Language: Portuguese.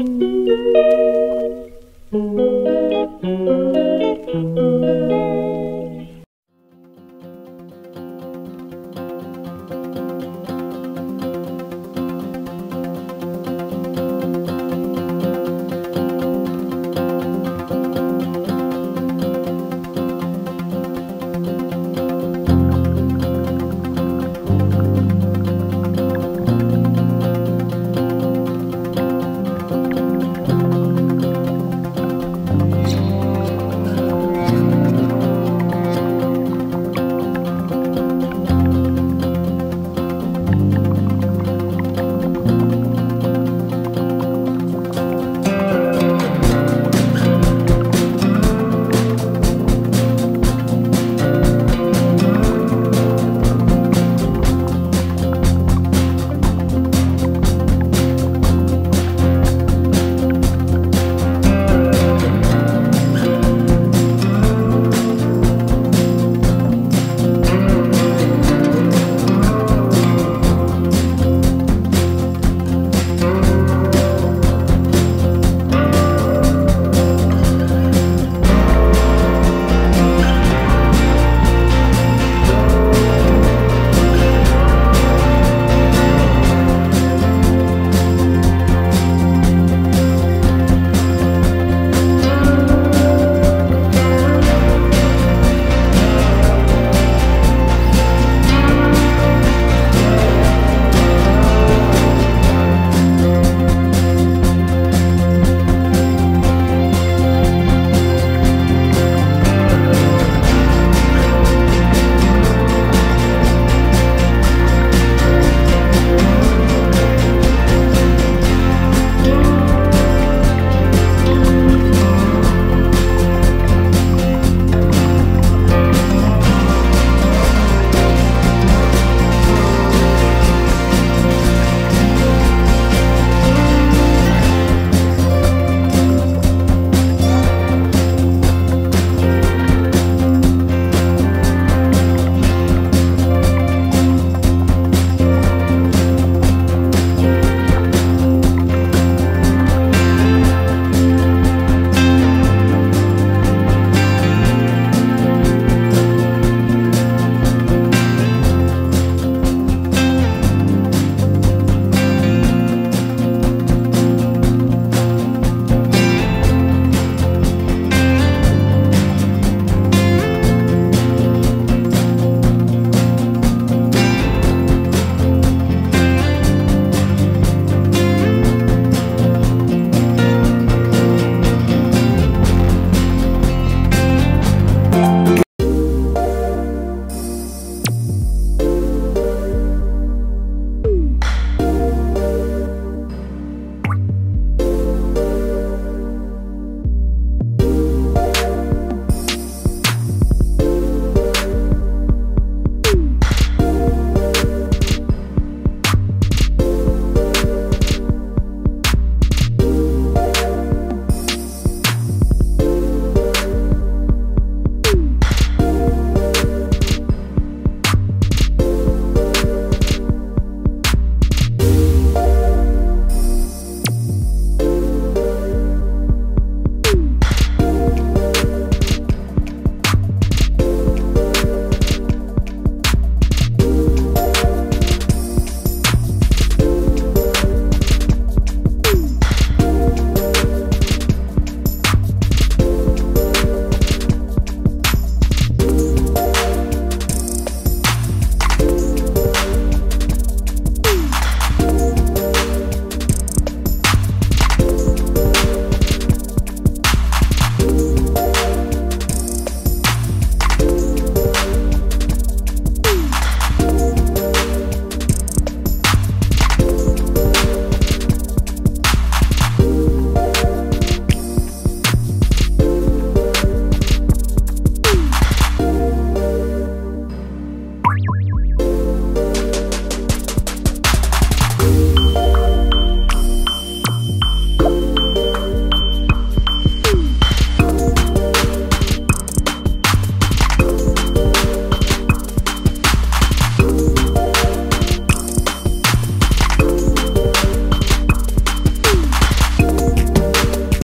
Música